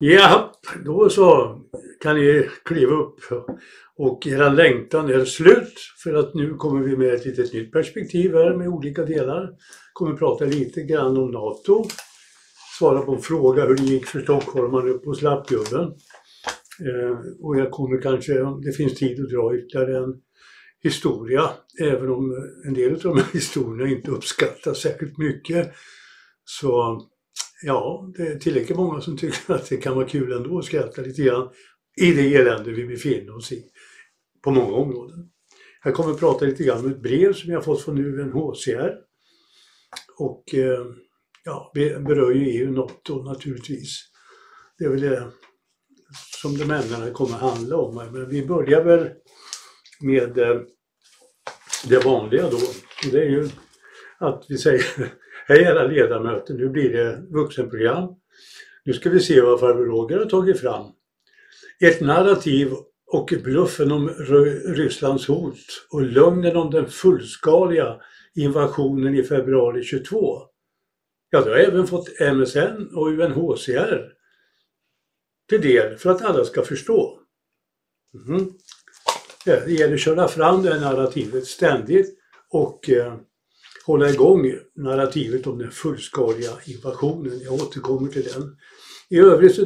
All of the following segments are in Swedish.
Ja, då så kan ni kliva upp och era längtan är slut för att nu kommer vi med ett litet nytt perspektiv här med olika delar. Kommer prata lite grann om NATO, svara på en fråga hur det gick för stockholmarna uppe hos Lappgubben. Eh, och jag kommer kanske, om det finns tid att dra ytterligare en historia, även om en del av de här historierna inte uppskattas särskilt mycket. Så ja, det är tillräckligt många som tycker att det kan vara kul ändå att skratta lite grann i det elände vi befinner oss i på många områden. Jag kommer att prata lite grann om ett brev som jag fått från UNHCR. Och eh, ja, berör ju EU NATO naturligtvis. Det är väl det som de ämnena kommer att handla om. Men vi börjar väl med eh, det vanliga då. Och det är ju att vi säger Hej alla ledamöter, nu blir det vuxenprogram. Nu ska vi se vad farbror Roger har tagit fram. Ett narrativ och bluffen om Rysslands hot och lögnen om den fullskaliga invasionen i februari 22. Ja, det har även fått MSN och UNHCR till del för att alla ska förstå. Mm. Det gäller att köra fram det här narrativet ständigt och eh, hålla igång narrativet om den fullskaliga invasionen. Jag återkommer till den. I övrigt så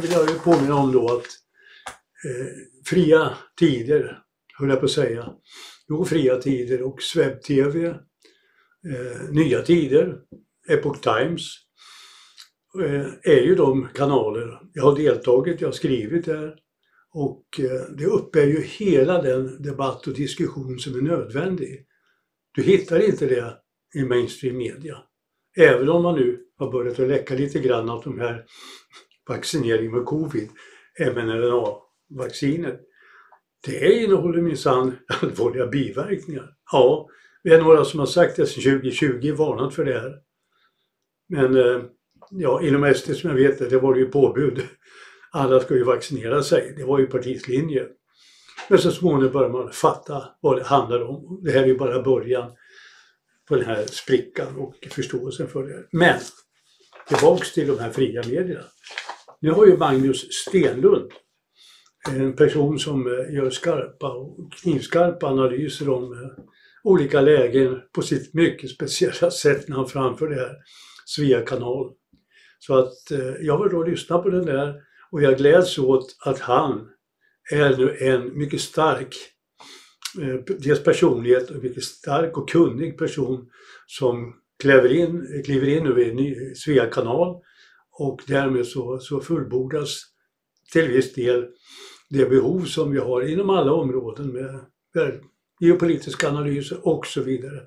vill jag påminna om då att eh, fria tider, höll jag på att säga. Jo, fria tider och Swebb-TV, eh, Nya Tider, Epoch Times eh, är ju de kanaler jag har deltagit, jag har skrivit där och eh, det uppbär ju hela den debatt och diskussion som är nödvändig. Du hittar inte det i mainstream media. Även om man nu har börjat att läcka lite grann av de här vaccineringen med covid, mRNA-vaccinet. Det innehåller minsann allvarliga biverkningar. Ja, vi är några som har sagt det sedan 2020, varnat för det här. Men eh, ja, inom SD som jag vet det var det ju påbud. Alla ska ju vaccinera sig, det var ju partiets linje. Men så småningom börjar man fatta vad det handlar om. Det här är ju bara början på den här sprickan och förståelsen för det. Men tillbaks till de här fria medierna. Nu har ju Magnus Stenlund, en person som eh, gör skarpa och knivskarpa analyser om eh, olika lägen på sitt mycket speciella sätt när han framför det här Svea kanal. Så att eh, jag var då lyssna på den där och jag gläds åt att han är nu en mycket stark eh, dels personlighet och mycket stark och kunnig person som kliver in, kliver in över ny Svea kanal och därmed så, så fullbordas till viss del det behov som vi har inom alla områden med, med geopolitiska analyser och så vidare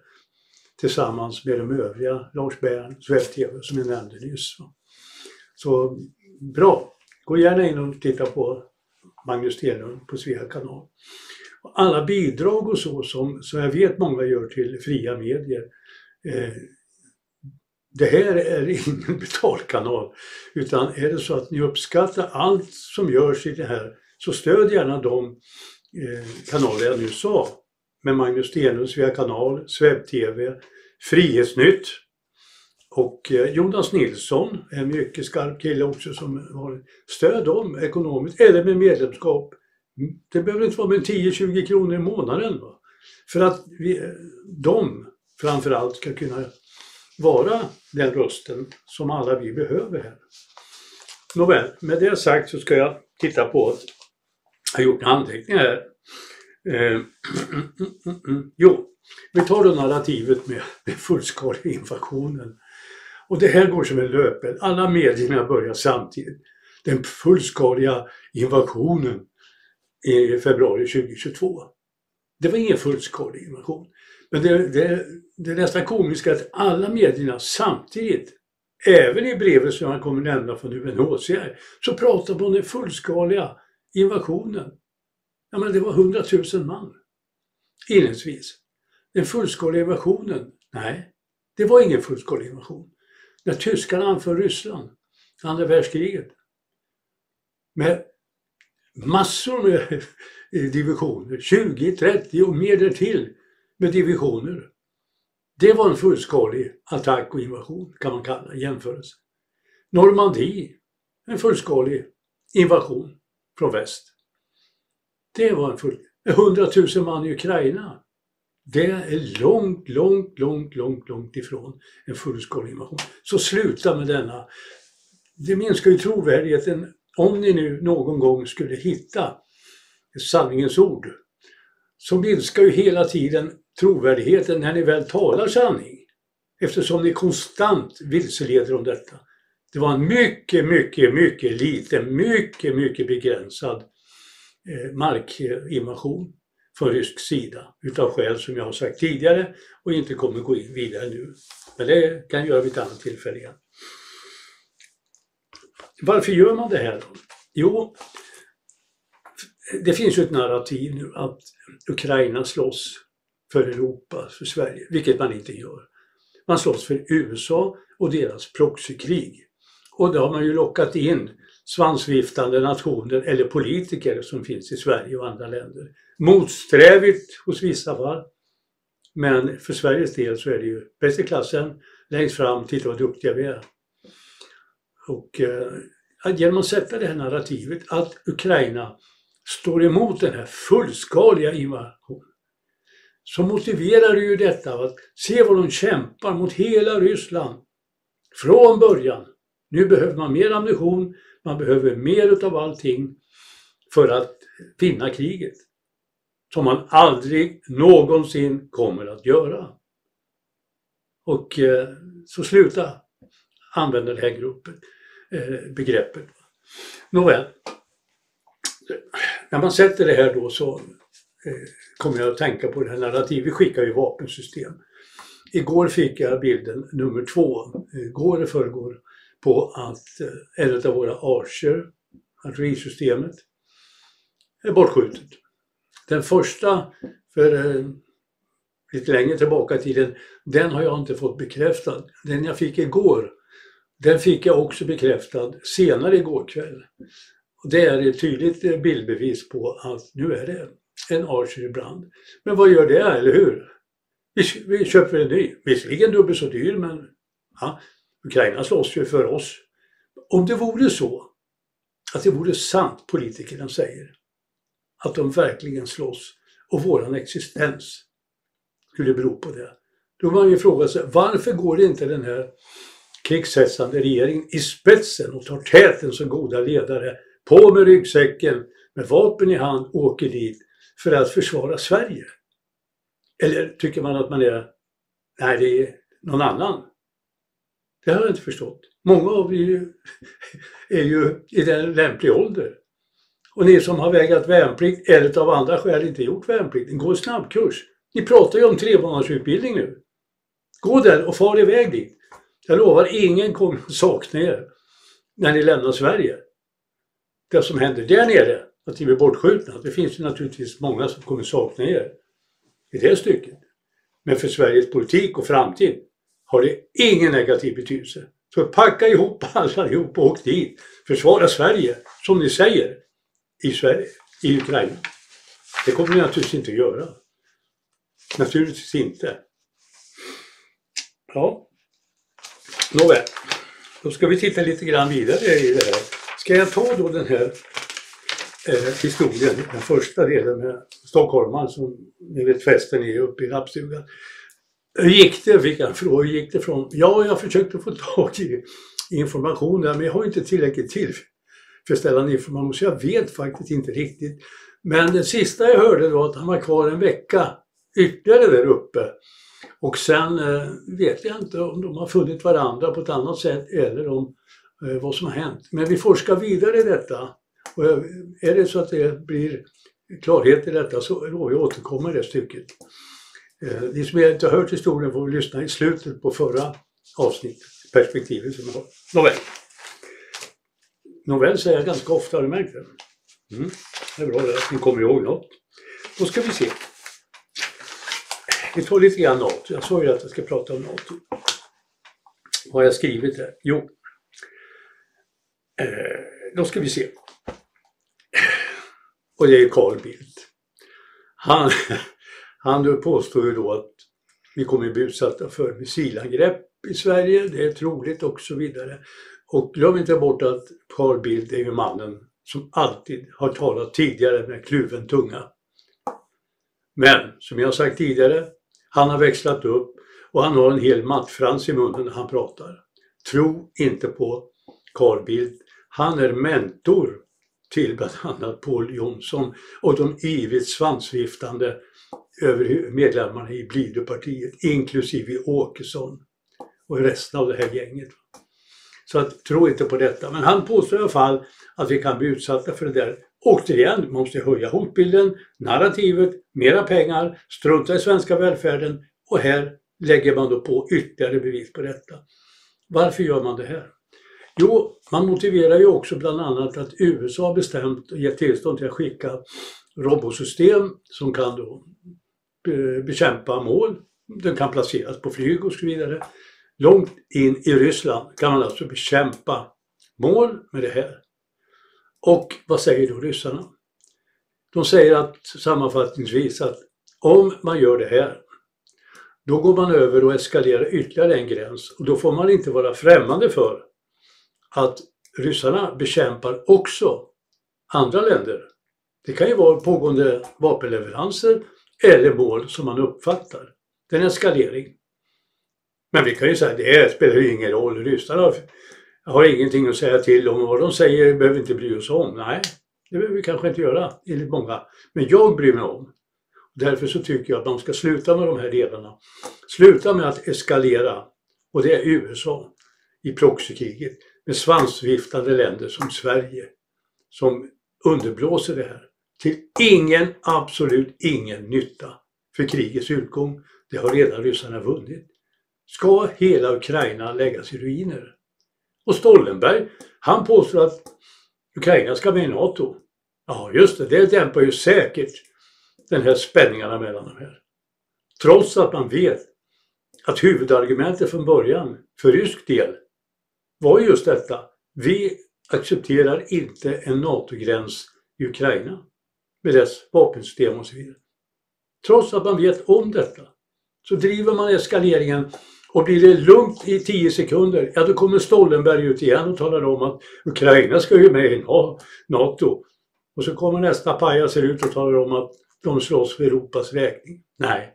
tillsammans med de övriga, Lars Bern, Swebb-TV som jag nämnde nyss. Så bra! Gå gärna in och titta på Magnus Stenlund på Svea kanal. Alla bidrag och så som, som jag vet många gör till fria medier. Eh, det här är ingen betalkanal utan är det så att ni uppskattar allt som görs i det här så stöd gärna de eh, kanaler jag nu sa. Med Magnus Stenlund, Svea kanal, Sveb TV, Frihetsnytt, och eh, Jonas Nilsson, en mycket skarp kille också som har stöd dem ekonomiskt eller med medlemskap. Mm, det behöver inte vara med 10-20 kronor i månaden. Va? För att vi, eh, de framförallt ska kunna vara den rösten som alla vi behöver här. Nåväl, med det sagt så ska jag titta på, jag har gjort anteckningar här. Eh, jo, vi tar då narrativet med, med fullskaliga invasionen. Och det här går som en löpeld. Alla medierna börjar samtidigt. Den fullskaliga invasionen i februari 2022. Det var ingen fullskalig invasion. Men det, det, det är nästan komiskt att alla medierna samtidigt, även i brevet som jag kommer nämna från UNHCR, så pratar man om den fullskaliga invasionen. Ja men det var 100 000 man inledningsvis. Den fullskaliga invasionen, nej, det var ingen fullskalig invasion när tyskarna anföll Ryssland, andra världskriget. Med massor med divisioner, 20, 30 och mer därtill med divisioner. Det var en fullskalig attack och invasion kan man kalla jämförelse. Normandie, en fullskalig invasion från väst. Det var en full... 100 000 man i Ukraina. Det är långt, långt, långt, långt, långt ifrån en fullskalig invasion. Så sluta med denna. Det minskar ju trovärdigheten om ni nu någon gång skulle hitta sanningens ord. Så minskar ju hela tiden trovärdigheten när ni väl talar sanning. Eftersom ni konstant vilseleder om detta. Det var en mycket, mycket, mycket liten, mycket, mycket begränsad eh, markinvasion från rysk sida utav skäl som jag har sagt tidigare och inte kommer gå in vidare nu. Men det kan jag göra vid ett annat tillfälle igen. Varför gör man det här då? Jo, det finns ju ett narrativ nu att Ukraina slåss för Europa, för Sverige, vilket man inte gör. Man slåss för USA och deras proxykrig. Och det har man ju lockat in svansviftande nationer eller politiker som finns i Sverige och andra länder. Motsträvigt hos vissa fall. Men för Sveriges del så är det ju bäst i klassen, längst fram, titta vad duktiga vi är. Och eh, genom att sätta det här narrativet att Ukraina står emot den här fullskaliga invasionen så motiverar det ju detta att se vad de kämpar mot hela Ryssland från början. Nu behöver man mer ammunition, man behöver mer utav allting för att vinna kriget. Som man aldrig någonsin kommer att göra. Och eh, så sluta använda det här gruppet, eh, begreppet. Nåväl, när man sätter det här då så eh, kommer jag att tänka på det här narrativet. Vi skickar ju vapensystem. Igår fick jag bilden nummer två, eh, igår eller förrgår, på att eh, en av våra Archer, artillerisystemet, är bortskjutet. Den första, för eh, lite längre tillbaka i tiden, den har jag inte fått bekräftad. Den jag fick igår, den fick jag också bekräftad senare igår kväll. Och det är ett tydligt eh, bildbevis på att nu är det en Archer i brand. Men vad gör det, eller hur? Vi, vi köper en ny. Visserligen dubbelt så dyr, men ja, Ukraina slåss ju för oss. Om det vore så att det vore sant politikerna säger, att de verkligen slåss och våran existens skulle bero på det. Då kan man ju fråga sig varför går inte den här krigshetsande regeringen i spetsen och tar täten som goda ledare, på med ryggsäcken, med vapen i hand, åker dit för att försvara Sverige? Eller tycker man att man är, nej det är någon annan det har jag inte förstått. Många av er är ju i den lämpliga ålder. Och ni som har vägrat värnplikt eller av andra skäl inte gjort värnplikten, gå en snabbkurs. Ni pratar ju om tre utbildning nu. Gå där och far iväg dit. Jag lovar, ingen kommer att sakna er när ni lämnar Sverige. Det som händer där nere, att ni blir bortskjutna, det finns ju naturligtvis många som kommer att sakna er i det stycket. Men för Sveriges politik och framtid, har det ingen negativ betydelse. Så packa ihop allihop och åk dit. Försvara Sverige, som ni säger, i Sverige, i Ukraina. Det kommer ni naturligtvis inte att göra. Naturligtvis inte. Ja. Nåväl. Då ska vi titta lite grann vidare i det här. Ska jag ta då den här eh, historien, den första delen med stockholmaren som ni vet festen är uppe i rappstugan. Hur gick det? Fick jag fråga. Hur gick det från? Ja, jag försökte få tag i information där men jag har inte tillräckligt tillfredsställande information så jag vet faktiskt inte riktigt. Men det sista jag hörde var att han var kvar en vecka ytterligare där uppe. Och sen eh, vet jag inte om de har funnit varandra på ett annat sätt eller om eh, vad som har hänt. Men vi forskar vidare i detta. Och eh, är det så att det blir klarhet i detta så lovar jag återkomma i det stycket. Eh, ni som inte har hört historien får lyssna i slutet på förra avsnittet, perspektivet som jag har. Nåväl. Nåväl säger jag ganska ofta, har du märkt det? Mm. Det är bra det, att ni kommer ihåg något. Då ska vi se. Vi tar lite grann NATO. Jag sa ju att jag ska prata om NATO. Vad har jag skrivit här? Jo, eh, då ska vi se. Och det är Carl Bildt. Han, han påstår ju då att vi kommer bli utsatta för missilangrepp i Sverige, det är troligt och så vidare. Och glöm inte bort att Carl Bildt är ju mannen som alltid har talat tidigare med kluven tunga. Men som jag sagt tidigare, han har växlat upp och han har en hel mattfrans i munnen när han pratar. Tro inte på Carl Bildt. Han är mentor till bland annat Paul Jonsson och de ivrigt svansviftande över medlemmarna i Blidöpartiet, inklusive Åkesson och resten av det här gänget. Så att, tro inte på detta. Men han påstår i alla fall att vi kan bli utsatta för det där. Återigen, man måste höja hotbilden, narrativet, mera pengar, strunta i svenska välfärden och här lägger man då på ytterligare bevis på detta. Varför gör man det här? Jo, man motiverar ju också bland annat att USA har bestämt och gett tillstånd till att skicka robotsystem som kan då Eh, bekämpa mål. Den kan placeras på flyg och så vidare. Långt in i Ryssland kan man alltså bekämpa mål med det här. Och vad säger då ryssarna? De säger att sammanfattningsvis att om man gör det här då går man över och eskalerar ytterligare en gräns och då får man inte vara främmande för att ryssarna bekämpar också andra länder. Det kan ju vara pågående vapenleveranser eller mål som man uppfattar. Det är en eskalering. Men vi kan ju säga att det spelar ju ingen roll. Ryssarna har ingenting att säga till om. Vad de säger behöver vi inte bry oss om. Nej, det behöver vi kanske inte göra enligt många. Men jag bryr mig om. Därför så tycker jag att de ska sluta med de här delarna. Sluta med att eskalera. Och det är USA i proxykriget med svansviftande länder som Sverige som underblåser det här till ingen, absolut ingen nytta för krigets utgång. Det har redan ryssarna vunnit. Ska hela Ukraina läggas i ruiner? Och Stoltenberg, han påstår att Ukraina ska med i NATO. Ja, just det, det dämpar ju säkert den här spänningarna mellan de här. Trots att man vet att huvudargumentet från början för rysk del var just detta. Vi accepterar inte en NATO-gräns i Ukraina med dess vapensystem och så vidare. Trots att man vet om detta så driver man eskaleringen och blir det lugnt i 10 sekunder, ja då kommer Stoltenberg ut igen och talar om att Ukraina ska ju med i NATO. Och så kommer nästa pajas ut och talar om att de slåss för Europas räkning. Nej,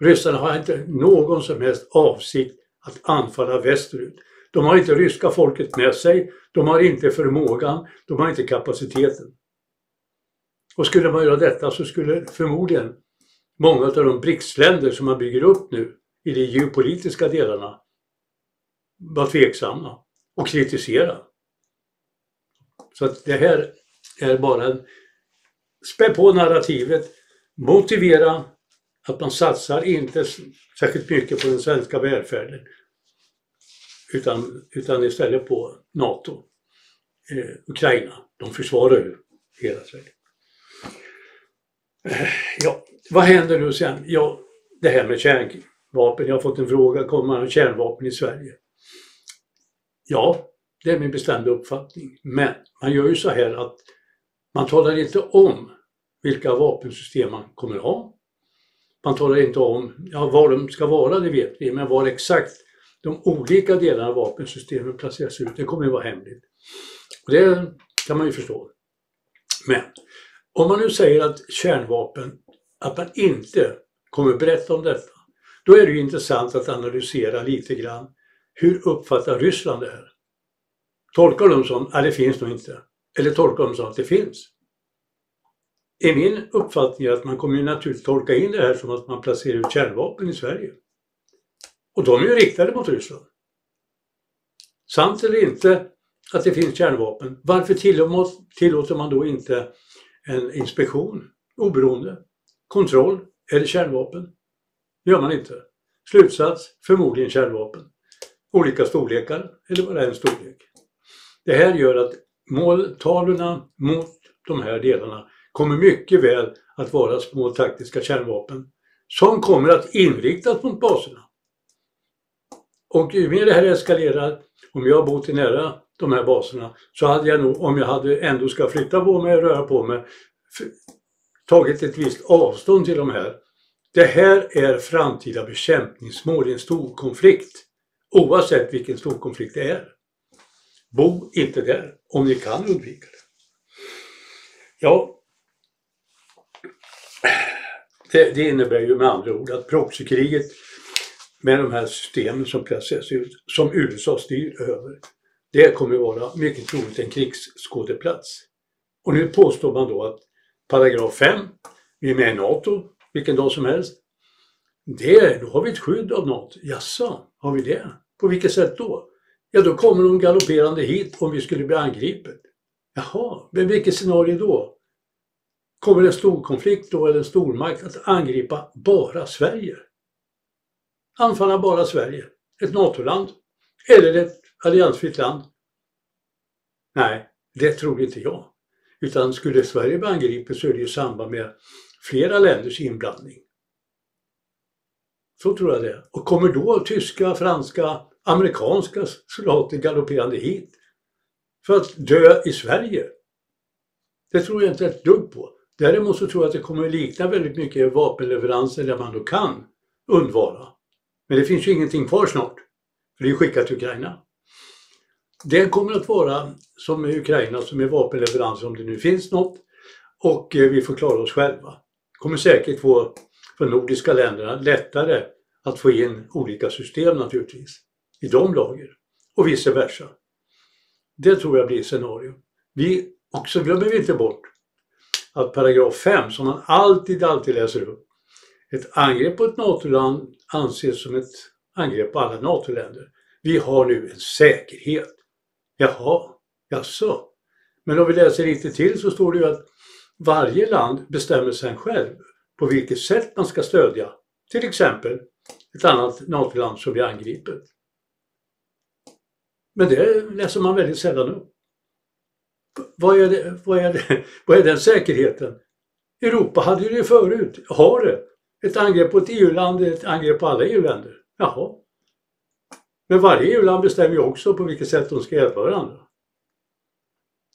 ryssarna har inte någon som helst avsikt att anfalla västerut. De har inte ryska folket med sig, de har inte förmågan, de har inte kapaciteten. Och skulle man göra detta så skulle förmodligen många av de BRICS-länder som man bygger upp nu i de geopolitiska delarna vara tveksamma och kritisera. Så att det här är bara en spä på narrativet, motivera att man satsar inte särskilt mycket på den svenska välfärden utan, utan istället på NATO. Eh, Ukraina, de försvarar ju hela Sverige. Eh, ja, vad händer nu sen? Ja, det här med kärnvapen. Jag har fått en fråga, kommer man ha kärnvapen i Sverige? Ja, det är min bestämda uppfattning. Men man gör ju så här att man talar inte om vilka vapensystem man kommer ha. Man talar inte om, ja var de ska vara det vet vi, men var exakt de olika delarna av vapensystemet placeras ut, det kommer ju vara hemligt. Och det kan man ju förstå. Men om man nu säger att kärnvapen, att man inte kommer berätta om detta, då är det ju intressant att analysera lite grann hur uppfattar Ryssland det här? Tolkar de som att det finns nog inte? Eller tolkar de som att det finns? I min uppfattning är att man kommer naturligtvis tolka in det här som att man placerar ut kärnvapen i Sverige. Och de är ju riktade mot Ryssland. Sant eller inte att det finns kärnvapen, varför tillåter man då inte en inspektion, oberoende, kontroll, är det kärnvapen? Det gör man inte. Slutsats, förmodligen kärnvapen. Olika storlekar eller bara en storlek. Det här gör att måltavlorna mot de här delarna kommer mycket väl att vara små taktiska kärnvapen som kommer att inriktas mot baserna. Och ju mer det här eskalerar, om jag bott nära de här baserna, så hade jag nog, om jag hade ändå ska flytta på mig och röra på mig, tagit ett visst avstånd till de här. Det här är framtida bekämpningsmål i en storkonflikt, oavsett vilken storkonflikt det är. Bo inte där, om ni kan undvika det. Ja, det, det innebär ju med andra ord att proxykriget med de här systemen som placeras ut, som USA styr över, det kommer att vara mycket troligt en krigsskådeplats. Och nu påstår man då att paragraf 5, vi är med i NATO, vilken dag som helst. Det, då har vi ett skydd av NATO. Jaså, har vi det? På vilket sätt då? Ja, då kommer de galopperande hit om vi skulle bli angripet. Jaha, men vilket scenario då? Kommer en storkonflikt då eller en stormakt att angripa bara Sverige? Anfalla bara Sverige? Ett NATO-land? Eller ett alliansfritt land? Nej, det tror inte jag. Utan skulle Sverige bli angripet så är det i samband med flera länders inblandning. Så tror jag det. Och kommer då tyska, franska, amerikanska soldater galopperande hit för att dö i Sverige? Det tror jag inte ett dugg på. Däremot så tror jag att det kommer likna väldigt mycket vapenleveranser där man då kan undvara. Men det finns ju ingenting kvar snart. För det är skickat till Ukraina. Det kommer att vara som med Ukraina, som är vapenleveranser om det nu finns något. Och eh, vi får klara oss själva. kommer säkert få för nordiska länderna lättare att få in olika system naturligtvis i de lager och vice versa. Det tror jag blir scenario. Vi, också glömmer vi inte bort att paragraf 5 som man alltid, alltid läser upp. Ett angrepp på ett NATO-land anses som ett angrepp på alla NATO-länder. Vi har nu en säkerhet. Jaha, jaså? Men om vi läser lite till så står det ju att varje land bestämmer sig själv på vilket sätt man ska stödja till exempel ett annat NATO-land som blir angripet. Men det läser man väldigt sällan upp. Vad är, det, vad, är det, vad är den säkerheten? Europa hade ju det förut, har det. Ett angrepp på ett EU-land är ett angrepp på alla EU-länder. Jaha. Men varje EU-land bestämmer ju också på vilket sätt de ska hjälpa varandra.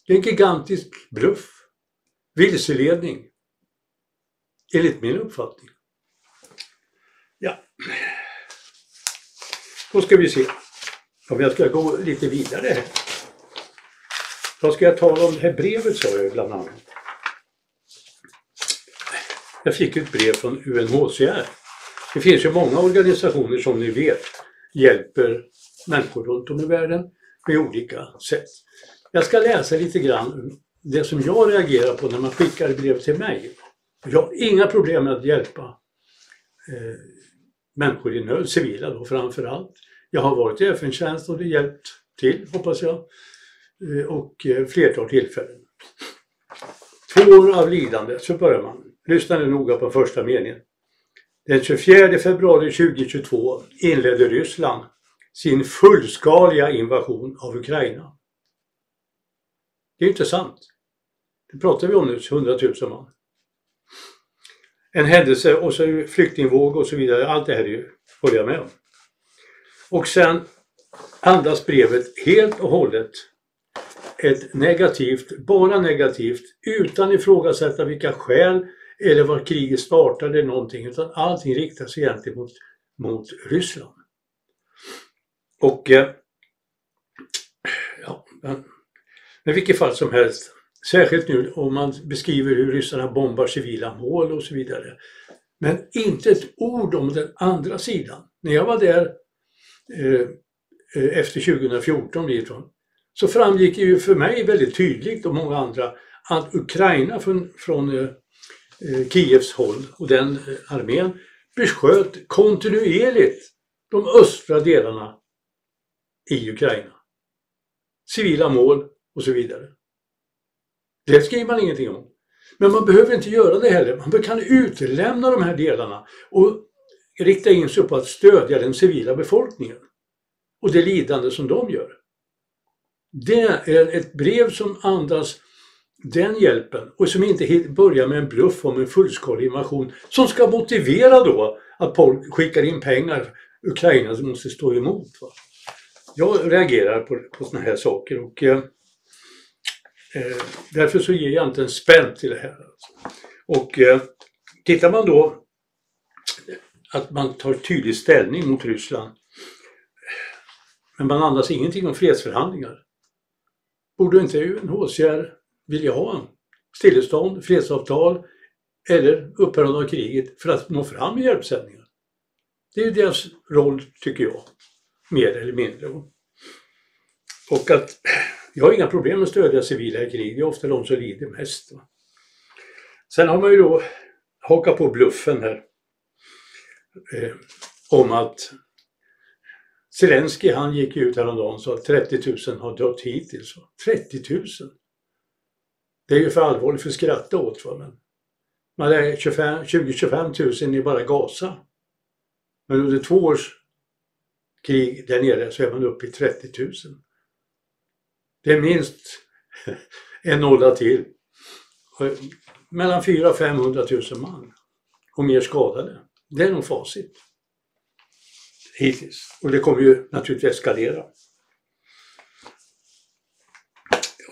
Det är en gigantisk bluff. Vilseledning. Enligt min uppfattning. Ja. Då ska vi se om jag ska gå lite vidare här. Då ska jag tala om det här brevet sa jag bland annat. Jag fick ett brev från UNHCR. Det finns ju många organisationer som ni vet hjälper människor runt om i världen på olika sätt. Jag ska läsa lite grann det som jag reagerar på när man skickar brev till mig. Jag har inga problem med att hjälpa eh, människor i nöd, civila då framför allt. Jag har varit i FN-tjänst och det hjälpt till, hoppas jag, eh, och eh, flertal tillfällen. Två år av lidande, så börjar man. Lyssna nu noga på första meningen. Den 24 februari 2022 inledde Ryssland sin fullskaliga invasion av Ukraina. Det är inte sant. Det pratar vi om nu, 100 000 man. En händelse och så flyktingvåg och så vidare. Allt det här är ju, håller jag med om. Och sen andas brevet helt och hållet ett negativt, bara negativt, utan ifrågasätta vilka skäl eller var kriget startade eller någonting, utan allting riktas egentligen mot, mot Ryssland. Och eh, ja, men, men vilket fall som helst, särskilt nu om man beskriver hur ryssarna bombar civila mål och så vidare. Men inte ett ord om den andra sidan. När jag var där eh, eh efter 2014 så framgick det ju för mig väldigt tydligt och många andra att Ukraina från, från eh, Eh, Kievs håll och den eh, armén besköt kontinuerligt de östra delarna i Ukraina. Civila mål och så vidare. Det skriver man ingenting om. Men man behöver inte göra det heller. Man kan utelämna de här delarna och rikta in sig på att stödja den civila befolkningen och det lidande som de gör. Det är ett brev som andas den hjälpen och som inte börjar med en bluff om en fullskalig invasion som ska motivera då att folk skickar in pengar Ukraina som måste stå emot. Va? Jag reagerar på, på sådana här saker och eh, eh, därför så ger jag inte en spänn till det här. Alltså. Och eh, tittar man då att man tar tydlig ställning mot Ryssland men man andas ingenting om fredsförhandlingar. borde inte UNHCR vilja ha stillestånd, fredsavtal eller upphörande av kriget för att nå fram i hjälpsändningar? Det är deras roll, tycker jag, mer eller mindre. Och att jag har inga problem med att stödja civila i krig, det är ofta de som lider mest. Sen har man ju då hakat på bluffen här eh, om att Zelensky han gick ut häromdagen och sa att 30 000 har dött hittills. 30 000! Det är ju för allvarligt för att skratta åt. Va? Men man är 20-25 000 i bara Gaza. Men under två års krig där nere så är man uppe i 30 000. Det är minst en nolla till. Mellan 400 500 000 man och mer skadade. Det är nog facit. Hittills. Och det kommer ju naturligtvis eskalera.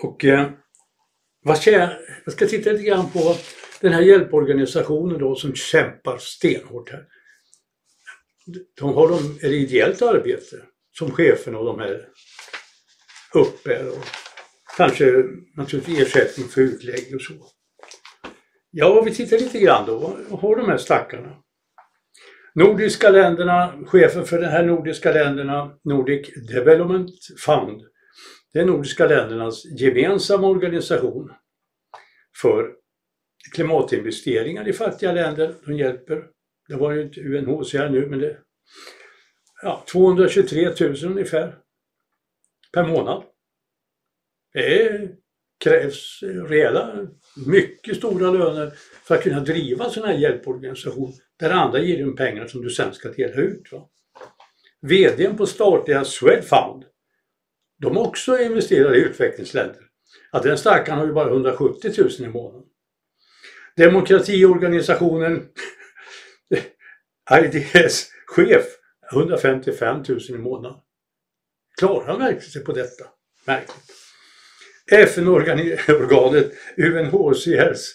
Och eh, jag, jag ska titta lite grann på den här hjälporganisationen då som kämpar stenhårt här. De har de, är det ideellt arbete som cheferna och de här uppe och kanske naturligtvis ersättning för utlägg och så. Ja, vi tittar lite grann då. Vad har de här stackarna? Nordiska länderna, chefen för de här nordiska länderna, Nordic Development Fund, det är nordiska ländernas gemensamma organisation för klimatinvesteringar i fattiga länder. De hjälper, det var ju inte UNHCR nu, men det ja, 223 000 ungefär per månad. Det krävs rejäla, mycket stora löner för att kunna driva en sån här hjälporganisation där andra ger dem pengar som du sen ska dela ut. Va? VDn på statliga Swedfund, de också investerar i utvecklingsländer. Att den stackaren har ju bara 170 000 i månaden. Demokratiorganisationen IDS chef 155 000 i månaden. Klarar han verkligen sig på detta? Märkligt. FN-organet UNHCRs,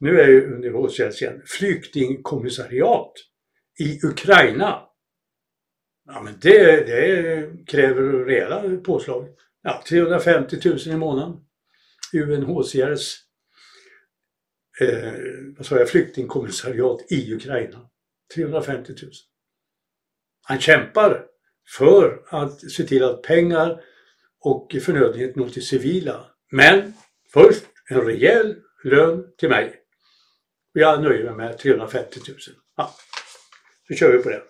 nu är ju UNHCRs igen, flyktingkommissariat i Ukraina. Ja men det, det kräver rejäla påslag. Ja, 350 000 i månaden. UNHCRs eh, vad sa jag, flyktingkommissariat i Ukraina. 350 000. Han kämpar för att se till att pengar och förnödenhet når till civila. Men först en rejäl lön till mig. Jag nöjer mig med 350 000. Ja, så kör vi på det.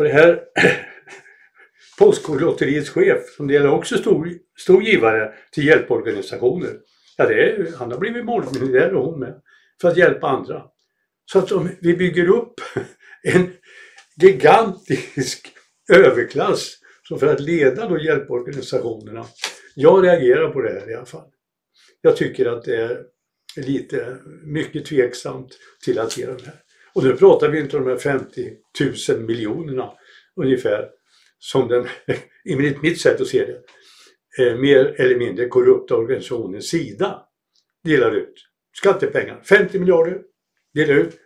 Och det här Postkodlotteriets chef, som delar också stor, stor givare till hjälporganisationer. Ja, det är, han har blivit målmiljonär och hon med. För att hjälpa andra. Så att om vi bygger upp en gigantisk överklass så för att leda då hjälporganisationerna. Jag reagerar på det här i alla fall. Jag tycker att det är lite mycket tveksamt till att ge de här. Och nu pratar vi inte om de här 50 000 miljonerna ungefär som den, enligt mitt sätt att se det, eh, mer eller mindre korrupta organisationen Sida delar ut. Skattepengar, 50 miljarder, delar ut.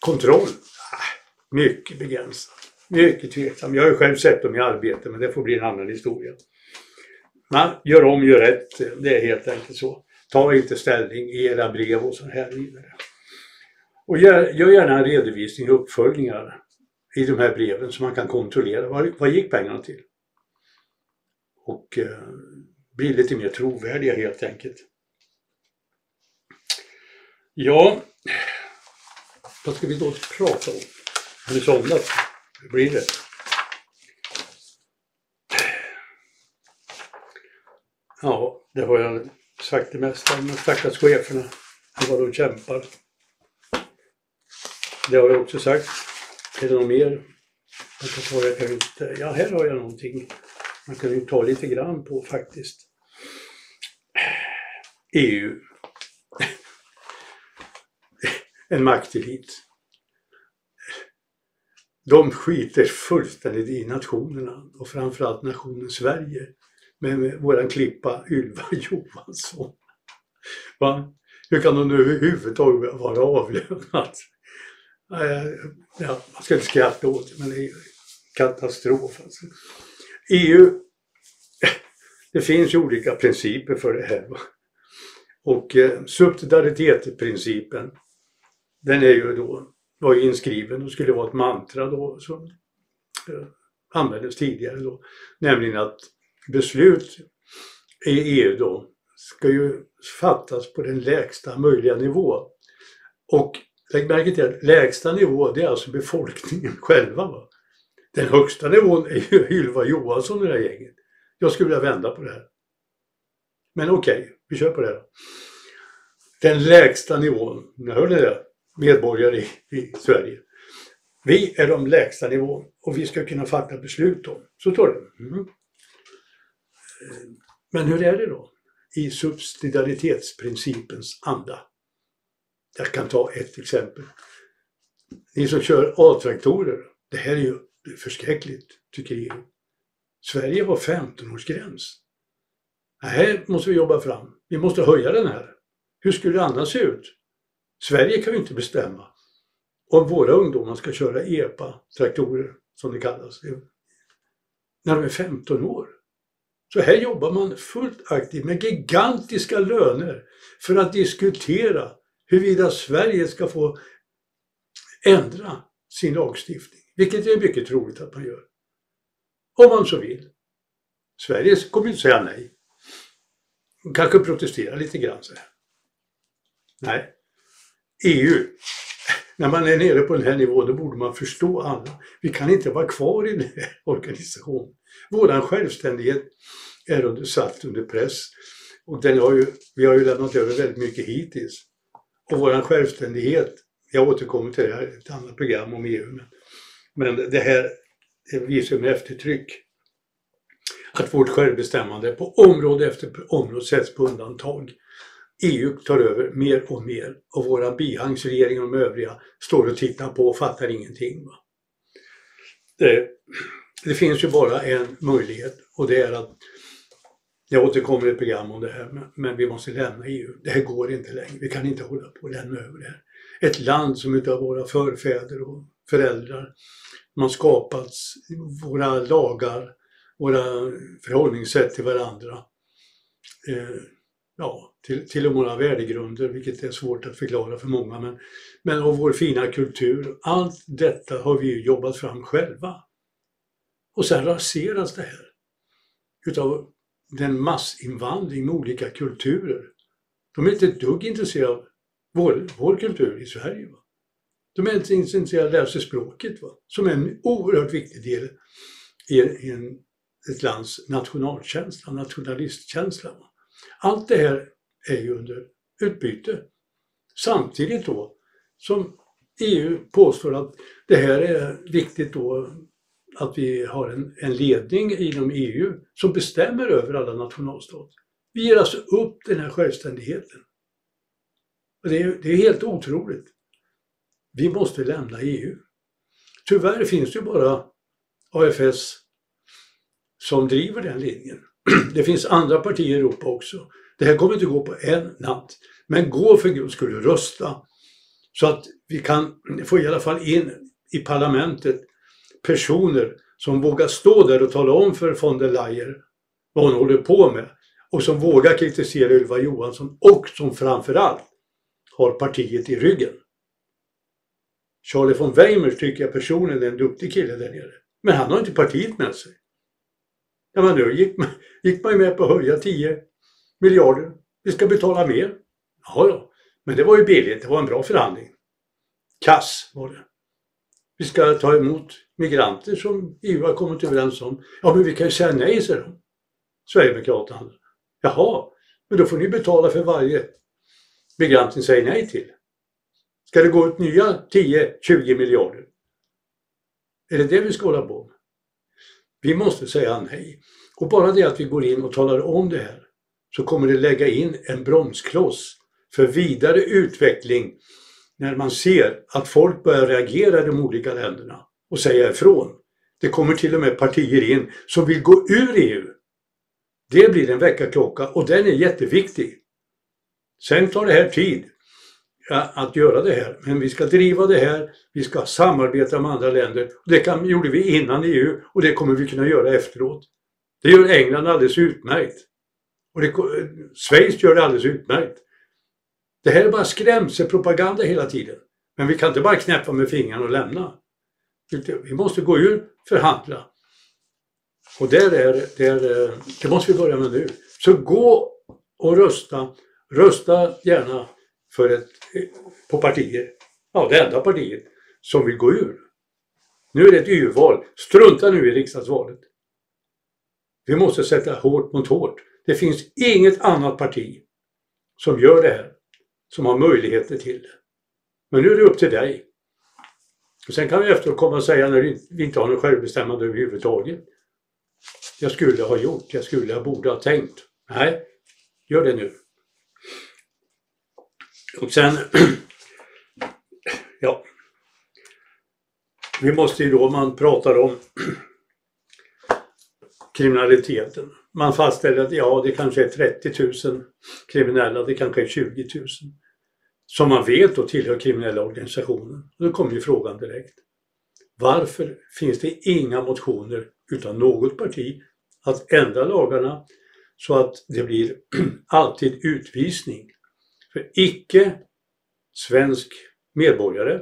Kontroll, ah, mycket begränsat. Mycket tveksam. Jag har ju själv sett dem i arbete men det får bli en annan historia. Man gör om, gör rätt. Det är helt enkelt så. Ta inte ställning i era brev och så här vidare. Och gör, gör gärna en redovisning och uppföljningar i de här breven så man kan kontrollera vad, vad gick pengarna till? Och eh, bli lite mer trovärdiga helt enkelt. Ja, vad ska vi då prata om? Har ni somnat? Hur blir det? Ja, det har jag sagt det mesta om de stackars cheferna och vad de kämpar. Det har jag också sagt. Är det något mer? Jag kan ta, jag kan inte, ja, här har jag någonting man kan ju ta lite grann på faktiskt. EU. en maktelit. De skiter fullständigt i nationerna och framförallt nationen Sverige med våran klippa Ylva Johansson. Va? Hur kan hon överhuvudtaget vara avlönad? Eh, ja, man ska inte skratta åt det, men det är katastrof. Alltså. EU, det finns ju olika principer för det här. Och eh, subsidiaritetsprincipen, den är ju då, var ju inskriven och skulle vara ett mantra då som eh, användes tidigare då. Nämligen att beslut i EU då ska ju fattas på den lägsta möjliga nivå. Och lägg märke till att lägsta nivå det är alltså befolkningen själva. Va? Den högsta nivån är ju Ylva Johansson i det här gänget. Jag skulle vilja vända på det här. Men okej, okay, vi kör på det. Då. Den lägsta nivån, ni hörde det? Medborgare i, i Sverige. Vi är de lägsta nivån och vi ska kunna fatta beslut om. Så står det. Mm. Men hur är det då i subsidiaritetsprincipens anda? Jag kan ta ett exempel. Ni som kör A-traktorer, det här är ju förskräckligt, tycker EU. Sverige har 15-årsgräns. Det här måste vi jobba fram. Vi måste höja den här. Hur skulle det annars se ut? Sverige kan ju inte bestämma om våra ungdomar ska köra EPA-traktorer, som det kallas, när de är 15 år. Så här jobbar man fullt aktivt med gigantiska löner för att diskutera huruvida Sverige ska få ändra sin lagstiftning, vilket är mycket troligt att man gör. Om man så vill. Sverige kommer inte säga nej. Kanske protestera lite grann så här. Nej. EU. När man är nere på den här nivån då borde man förstå alla. Vi kan inte vara kvar i den här organisationen. Våran självständighet är under, satt under press. Och den har ju, vi har ju lämnat över väldigt mycket hittills. Och våran självständighet, jag återkommer till det här i ett annat program om EU, men, men det här visar med eftertryck att vårt självbestämmande på område efter område sätts på undantag. EU tar över mer och mer och våra bihangsregeringar och de övriga står och tittar på och fattar ingenting. Va? Det, det finns ju bara en möjlighet och det är att jag återkommer i ett program om det här, men vi måste lämna EU. Det här går inte längre. Vi kan inte hålla på och lämna över det här. Ett land som utav våra förfäder och föräldrar man skapats, våra lagar, våra förhållningssätt till varandra. Eh, ja, till, till och med våra värdegrunder, vilket är svårt att förklara för många. Men, men och vår fina kultur, allt detta har vi jobbat fram själva. Och sen raseras det här utav den massinvandring med olika kulturer. De är inte ett dugg intresserade av vår, vår kultur i Sverige. Va? De är inte intresserade av att lära sig språket, va? som är en oerhört viktig del i, i en, ett lands nationalkänsla, nationalistkänsla. Va? Allt det här är ju under utbyte. Samtidigt då som EU påstår att det här är viktigt då att vi har en, en ledning inom EU som bestämmer över alla nationalstater. Vi ger alltså upp den här självständigheten. Och det, är, det är helt otroligt. Vi måste lämna EU. Tyvärr finns det ju bara AFS som driver den linjen. Det finns andra partier i Europa också. Det här kommer inte gå på en natt. Men gå för guds skull rösta. Så att vi kan få i alla fall in i parlamentet personer som vågar stå där och tala om för von der Leyen vad hon håller på med. Och som vågar kritisera Ylva Johansson och som framförallt har partiet i ryggen. Charlie von Weimers tycker jag personligen är en duktig kille där nere. Men han har inte partiet med sig. Ja, men nu gick man, gick man ju med på att höja 10 miljarder. Vi ska betala mer. Ja, ja. Men det var ju billigt. Det var en bra förhandling. Kass var det. Vi ska ta emot migranter som EU har kommit överens om. Ja, men vi kan ju säga nej, säger de. Sverigedemokraterna. Jaha, men då får ni betala för varje migrant ni säger nej till. Ska det gå ut nya 10-20 miljarder? Är det det vi ska hålla på med? Vi måste säga nej. Och bara det att vi går in och talar om det här så kommer det lägga in en bromskloss för vidare utveckling när man ser att folk börjar reagera i de olika länderna och säga ifrån. Det kommer till och med partier in som vill gå ur EU. Det blir en väckarklocka och den är jätteviktig. Sen tar det här tid att göra det här. Men vi ska driva det här, vi ska samarbeta med andra länder. Det kan, gjorde vi innan EU och det kommer vi kunna göra efteråt. Det gör England alldeles utmärkt. Och det, Schweiz gör det alldeles utmärkt. Det här är bara skrämselpropaganda hela tiden. Men vi kan inte bara knäppa med fingrarna och lämna. Vi måste gå ur, förhandla. Och där är, där, eh, det måste vi börja med nu. Så gå och rösta. Rösta gärna för ett, eh, på partier, ja det enda partiet, som vill gå ur. Nu är det ett urval. Strunta nu i riksdagsvalet. Vi måste sätta hårt mot hårt. Det finns inget annat parti som gör det här, som har möjligheter till det. Men nu är det upp till dig. Och sen kan vi efteråt komma och säga när vi inte har något självbestämmande överhuvudtaget. Jag skulle ha gjort, jag skulle, jag borde ha tänkt. Nej, gör det nu. Och sen, ja, vi måste ju då, man pratar om kriminaliteten. Man fastställer att ja, det kanske är 30 000 kriminella, det kanske är 20 000 som man vet då tillhör kriminella organisationer. Då kommer ju frågan direkt. Varför finns det inga motioner utan något parti att ändra lagarna så att det blir alltid utvisning för icke svensk medborgare.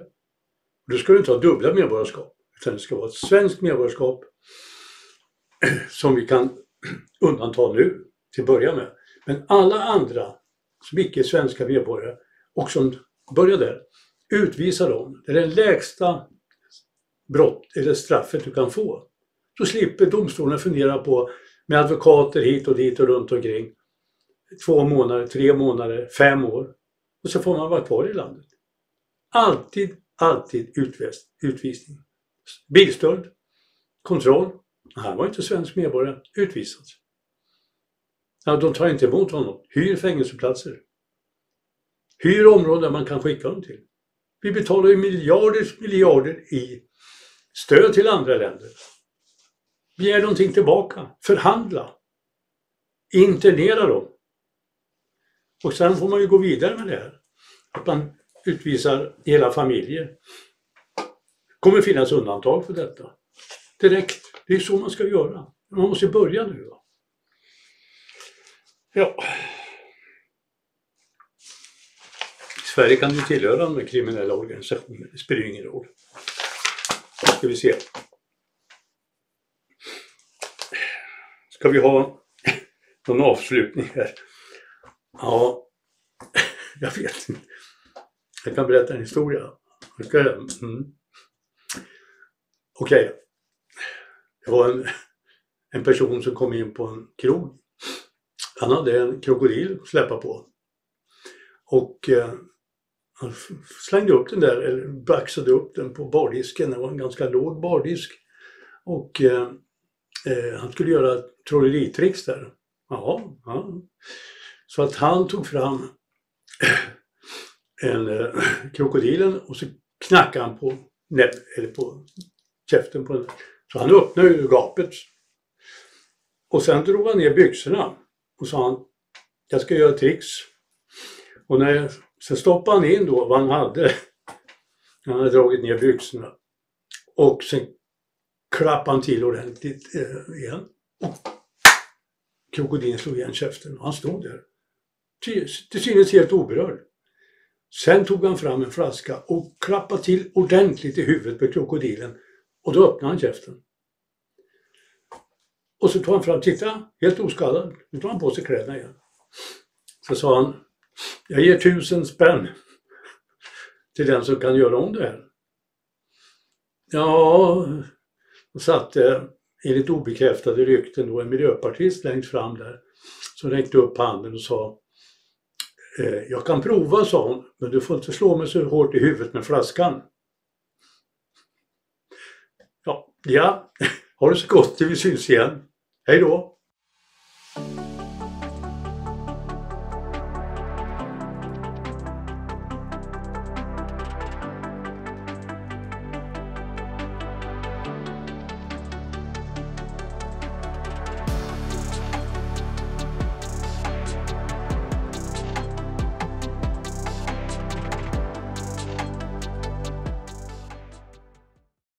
Då ska du inte ha dubbla medborgarskap utan det ska vara ett svenskt medborgarskap som vi kan undanta nu till att börja med. Men alla andra som icke är svenska medborgare och som börjar där, utvisa dem. Det är det lägsta brott eller straffet du kan få. Så slipper domstolen fundera på med advokater hit och dit och runt omkring. Två månader, tre månader, fem år. Och så får man vara kvar i landet. Alltid, alltid utväst, utvisning. Bilstöld, kontroll. Han var inte svensk medborgare, utvisad. Ja, de tar inte emot honom. Hyr fängelseplatser. Hyr områden man kan skicka dem till. Vi betalar ju miljarders miljarder i stöd till andra länder. Begär någonting tillbaka. Förhandla. Internera dem. Och sen får man ju gå vidare med det här. Att man utvisar hela familjer. Det kommer finnas undantag för detta. Direkt. Det är så man ska göra. Man måste börja nu. Va? Ja. Sverige kan ju tillhöra de kriminella organisationerna, det spelar ju ingen roll. Då Ska vi se. Ska vi ha någon avslutning här? Ja, jag vet inte. Jag kan berätta en historia. Mm. Okej. Okay. Det var en, en person som kom in på en krog. Han hade en krokodil att släppa på. Och eh, han slängde upp den där, eller baxade upp den på bardisken. Det var en ganska låg bardisk. Och eh, eh han skulle göra trolleritricks där. Ja, ja. Så att han tog fram en, eh, krokodilen och så knackade han på näbb, eller på käften på den. Så han öppnade ju gapet. Och sen drog han ner byxorna och sa han, jag ska göra tricks. Och när Sen stoppade han in då vad han hade. Han hade dragit ner byxorna. Och sen klappade han till ordentligt eh, igen. krokodilen slog igen käften och han stod där. Till, till synes helt oberörd. Sen tog han fram en flaska och klappade till ordentligt i huvudet på krokodilen och då öppnade han käften. Och så tog han fram, titta, helt oskadad. Nu tar han på sig kläderna igen. Så sa han, jag ger tusen spänn till den som kan göra om det här. Ja, och satt det enligt obekräftade rykten då en miljöpartist längst fram där som räckte upp handen och sa eh, Jag kan prova, sa hon, men du får inte slå mig så hårt i huvudet med flaskan. Ja, ja. ha det så gott till vi syns igen. Hej då!